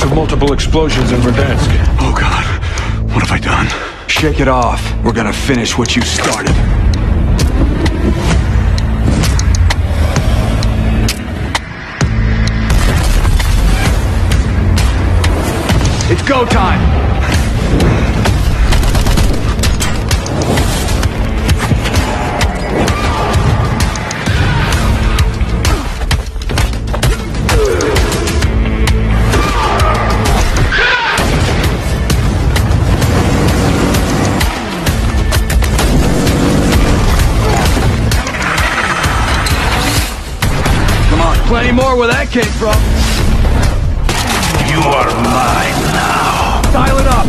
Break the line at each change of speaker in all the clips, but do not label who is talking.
Reports of multiple explosions in Verdansk.
Oh god, what have I done?
Shake it off. We're gonna finish what you started. It's go time! Came from.
You are mine now.
Dial it up!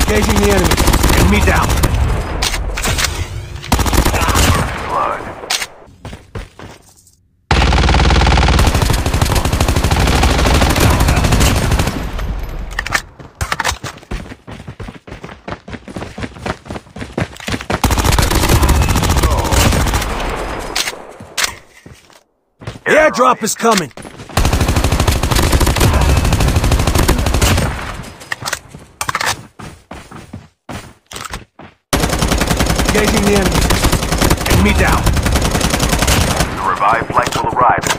Engaging the enemy.
Enemy down.
Airdrop is coming.
Engaging the enemy.
Enemy down.
The revived flight will arrive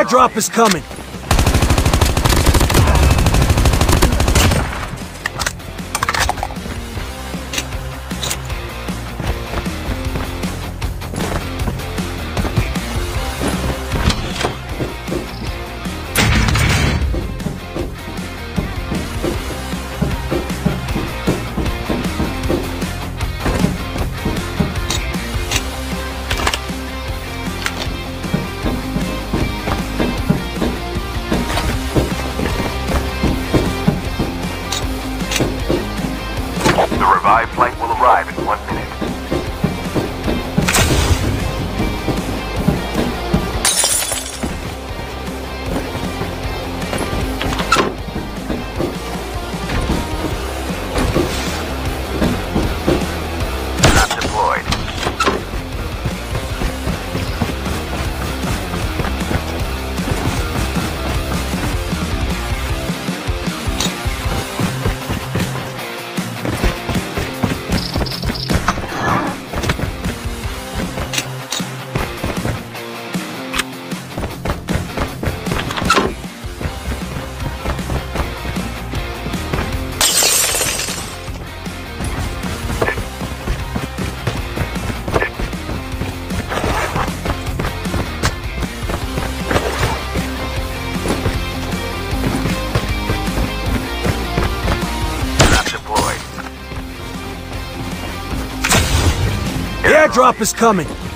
Airdrop is coming! Airdrop is coming!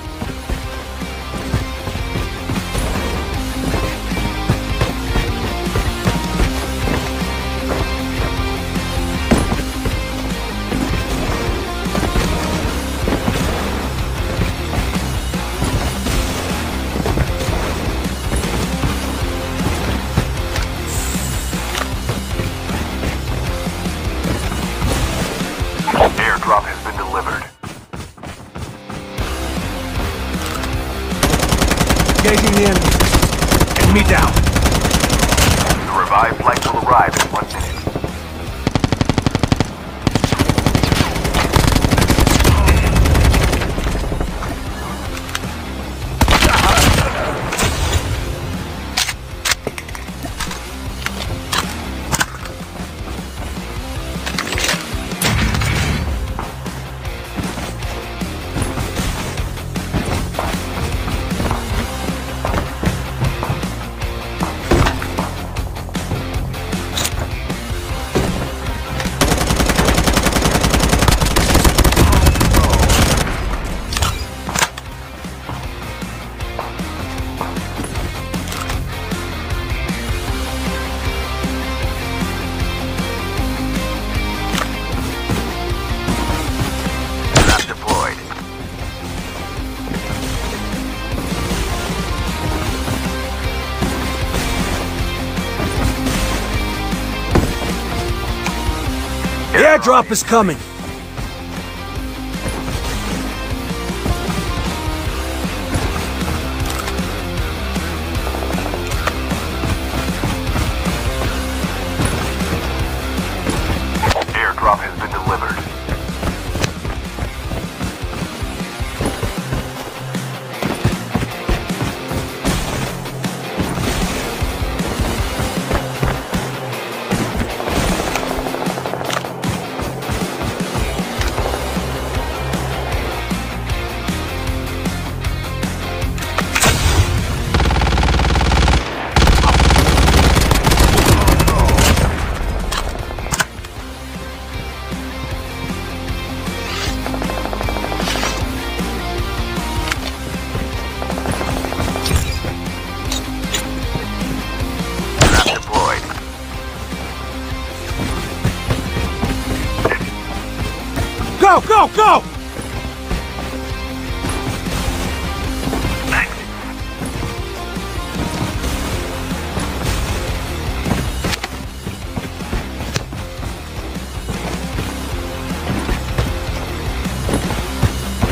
drop is coming. Go, go!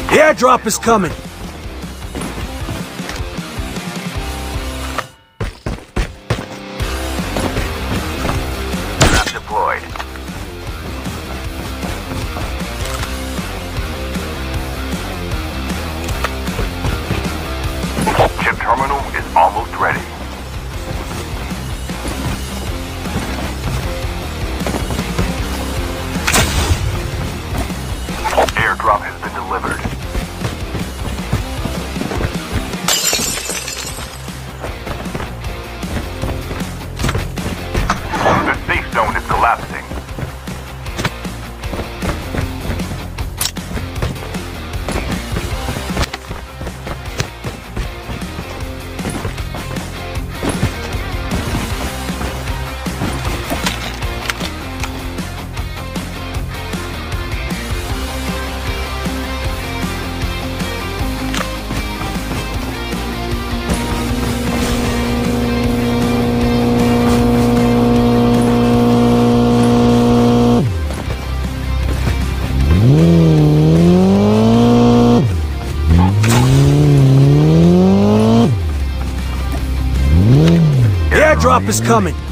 Airdrop is coming.
Is
coming.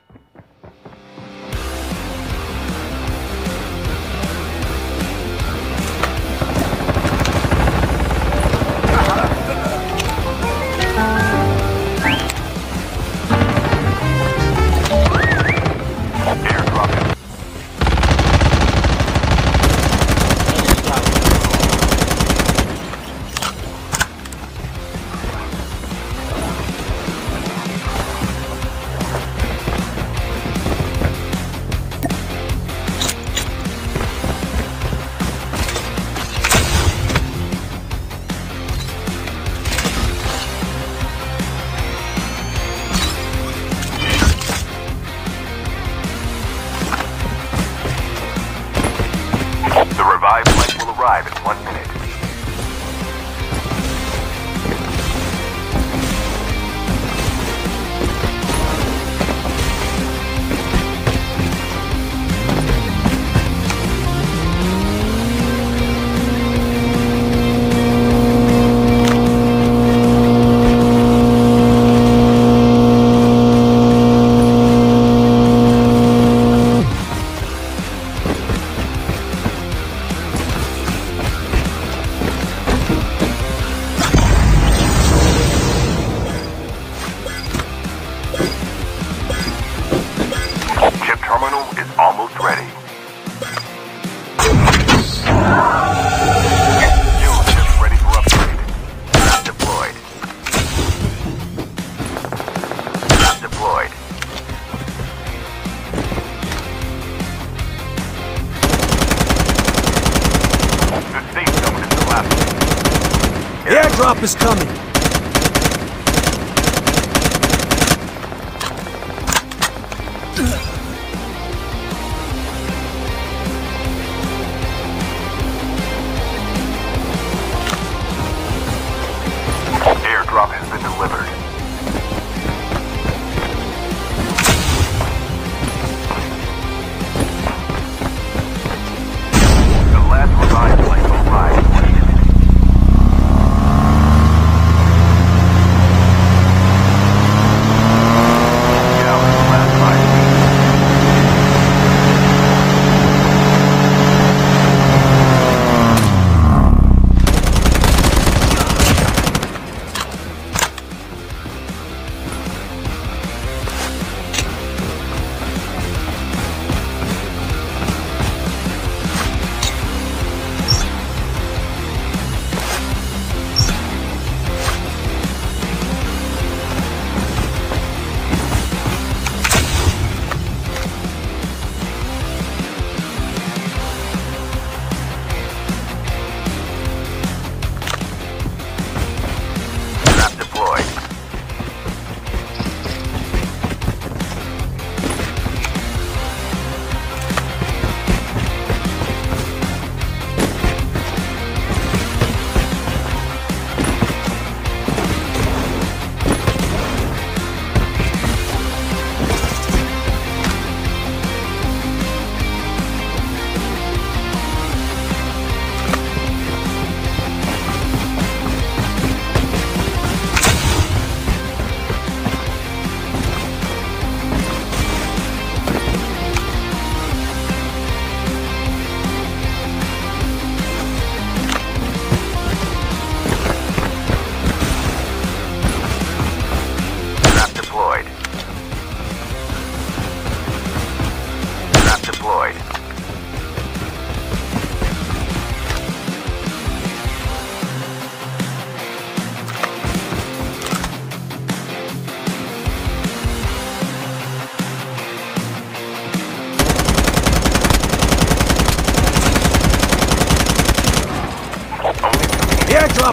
rocket. is coming.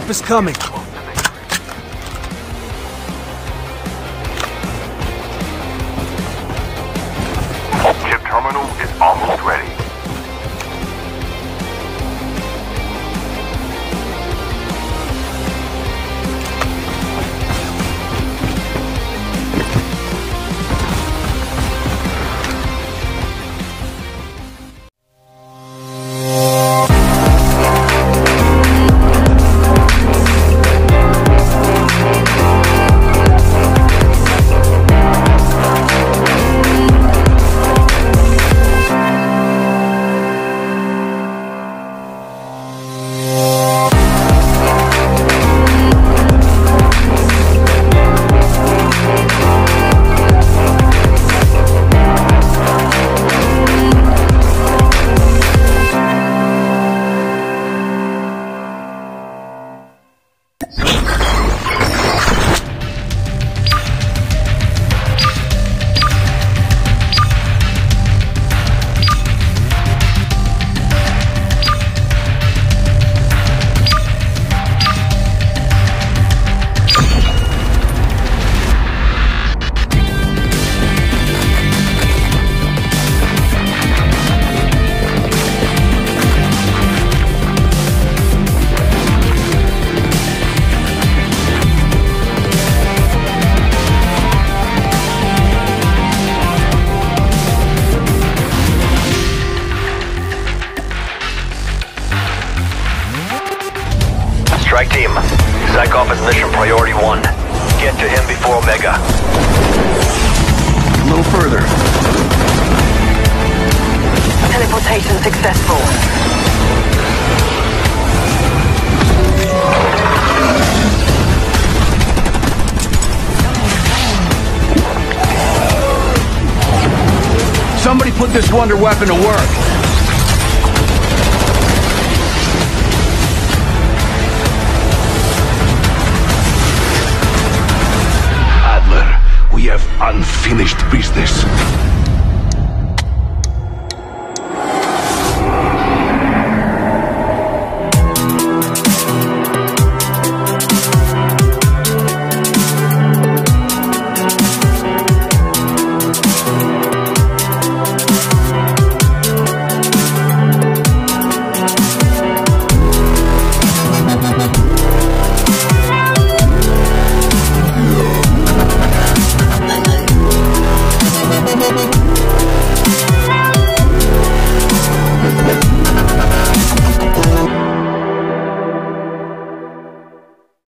Is
coming.
Strike team, Zykov is mission priority one. Get to him before Omega.
A little further.
Teleportation successful.
Somebody put this wonder weapon to work.
Have unfinished business.